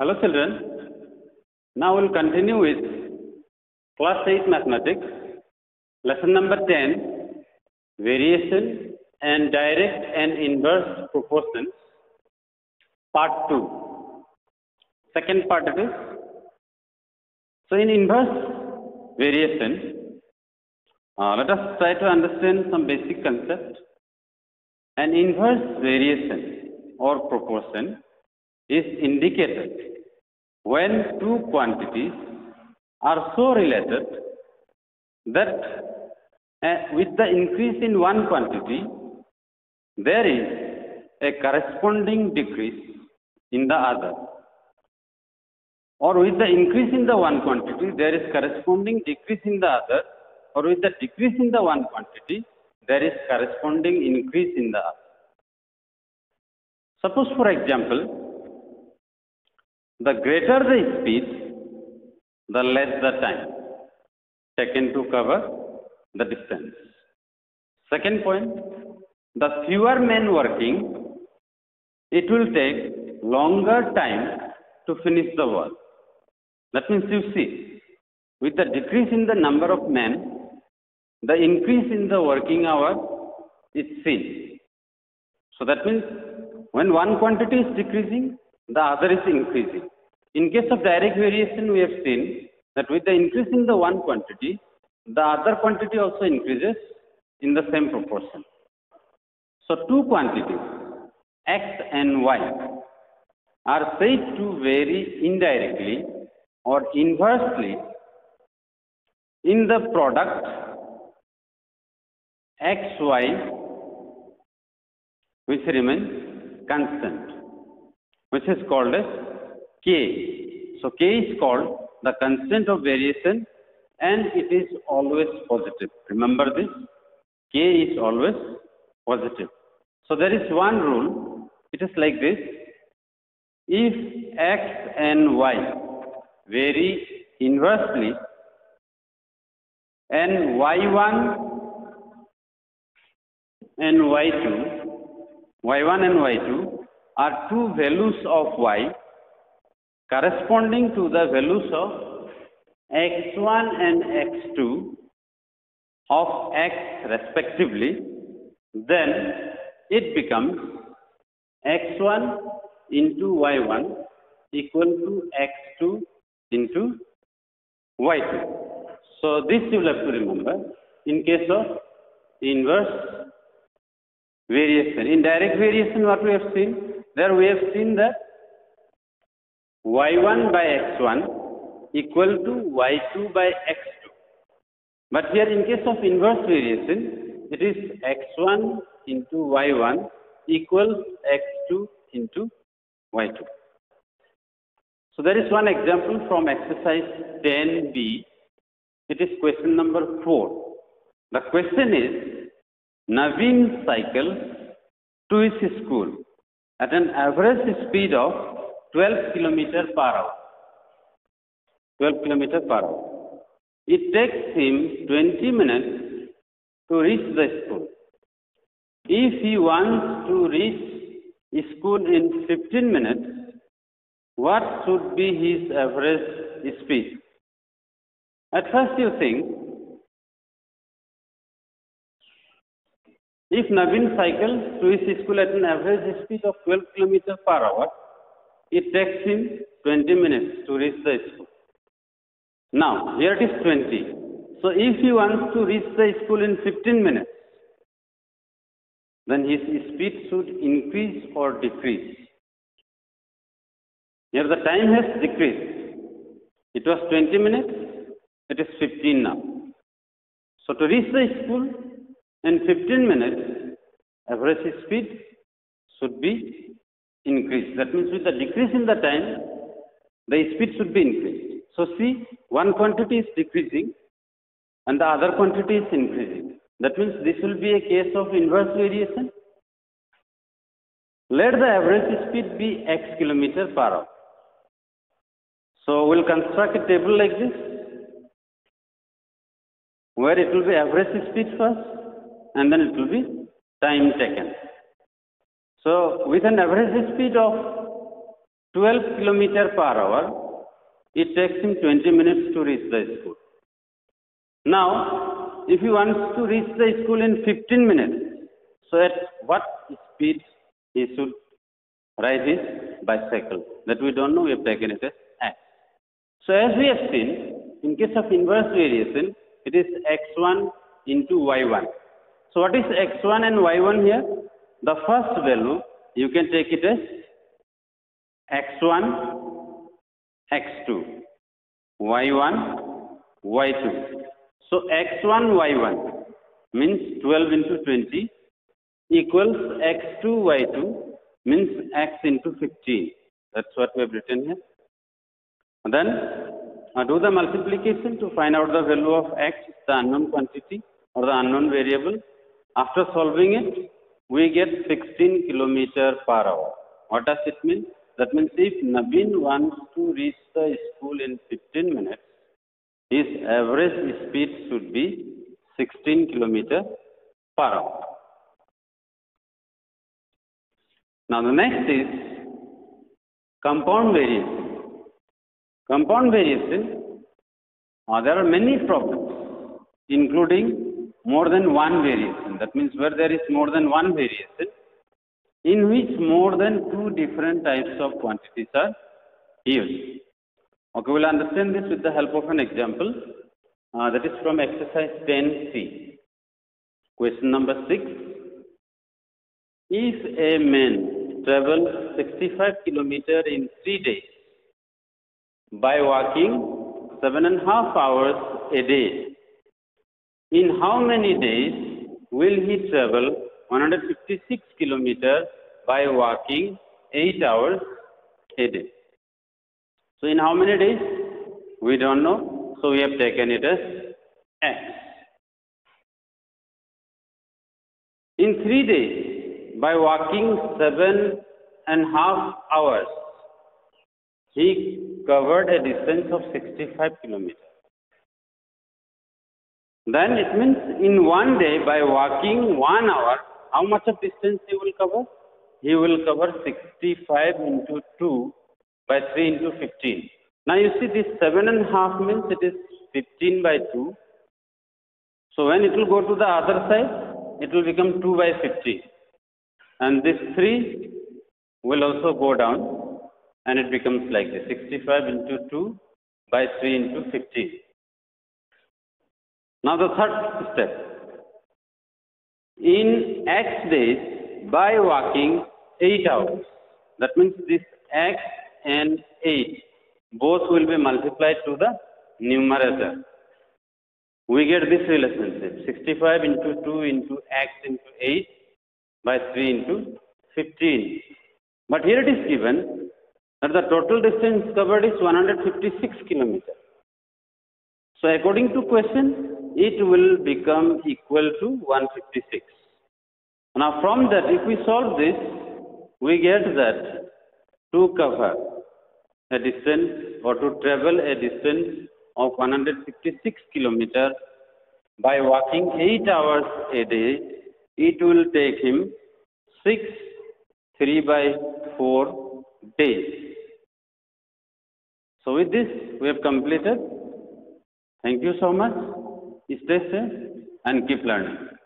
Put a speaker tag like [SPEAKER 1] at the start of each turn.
[SPEAKER 1] Hello children. Now we'll continue with class 8 mathematics. Lesson number 10 variation and direct and inverse proportions part 2. Second part it is. So in inverse variation uh, let us try to understand some basic concept. An inverse variation or proportion is indicated when two quantities are so related that uh, with the increase in one quantity there is a corresponding decrease in the other or with the increase in the one quantity there is corresponding decrease in the other or with the decrease in the one quantity there is corresponding increase in the other. Suppose for example the greater the speed, the less the time taken to cover the distance. Second point, the fewer men working, it will take longer time to finish the work. That means you see, with the decrease in the number of men, the increase in the working hour is seen. So that means when one quantity is decreasing, the other is increasing. In case of direct variation, we have seen that with the increase in the one quantity, the other quantity also increases in the same proportion. So two quantities, x and y, are said to vary indirectly or inversely in the product xy which remains constant which is called as k. So k is called the constant of variation and it is always positive. Remember this, k is always positive. So there is one rule, it is like this, if x and y vary inversely and y1 and y2, y1 and y2 are two values of y corresponding to the values of x1 and x2 of x respectively, then it becomes x1 into y1 equal to x2 into y2. So this you will have to remember in case of inverse variation. In direct variation what we have seen? There we have seen that y1 by x1 equal to y2 by x2. But here in case of inverse variation, it is x1 into y1 equals x2 into y2. So there is one example from exercise 10b. It is question number 4. The question is, Naveen cycles to his school at an average speed of 12 kilometer per hour. 12 kilometer per hour. It takes him 20 minutes to reach the school. If he wants to reach school in 15 minutes, what should be his average speed? At first you think, if Naveen cycles to his school at an average speed of 12 km per hour, it takes him 20 minutes to reach the school. Now, here it is 20. So, if he wants to reach the school in 15 minutes, then his speed should increase or decrease. Here the time has decreased. It was 20 minutes, it is 15 now. So, to reach the school in 15 minutes, average speed should be increased. That means with the decrease in the time, the speed should be increased. So see, one quantity is decreasing and the other quantity is increasing. That means this will be a case of inverse variation. Let the average speed be x kilometer per hour. So we'll construct a table like this, where it will be average speed first, and then it will be time taken. So with an average speed of 12 kilometer per hour, it takes him 20 minutes to reach the school. Now, if he wants to reach the school in 15 minutes, so at what speed he should ride his bicycle? That we don't know, we have taken it as x. So as we have seen, in case of inverse variation, it is x1 into y1. So what is x1 and y1 here? The first value, you can take it as x1, x2, y1, y2. So x1, y1 means 12 into 20 equals x2, y2 means x into 15. That's what we have written here. And then uh, do the multiplication to find out the value of x, the unknown quantity or the unknown variable. After solving it, we get 16 kilometer per hour. What does it mean? That means if Nabin wants to reach the school in 15 minutes, his average speed should be 16 kilometer per hour. Now the next is compound variation. Compound variation, uh, there are many problems, including more than one variation. That means where there is more than one variation, in which more than two different types of quantities are used. Okay, we'll understand this with the help of an example. Uh, that is from exercise 10C. Question number 6. If a man travels 65 kilometers in 3 days by walking seven and a half hours a day, in how many days will he travel 156 kilometers by walking 8 hours a day? So in how many days? We don't know. So we have taken it as x. In three days, by walking seven and a half hours, he covered a distance of 65 kilometers. Then it means in one day, by walking one hour, how much of distance he will cover? He will cover 65 into 2 by 3 into 15. Now you see this 7 and a half means it is 15 by 2. So when it will go to the other side, it will become 2 by 15. And this 3 will also go down and it becomes like this 65 into 2 by 3 into 15. Now the third step. In x days by walking 8 hours. That means this x and 8 both will be multiplied to the numerator. We get this relationship 65 into 2 into x into 8 by 3 into 15. But here it is given that the total distance covered is 156 kilometers. So according to question, it will become equal to 156. Now from that, if we solve this, we get that to cover a distance or to travel a distance of 156 kilometers by walking 8 hours a day, it will take him 6 3 by 4 days. So with this, we have completed. Thank you so much. Stay safe eh? and keep learning.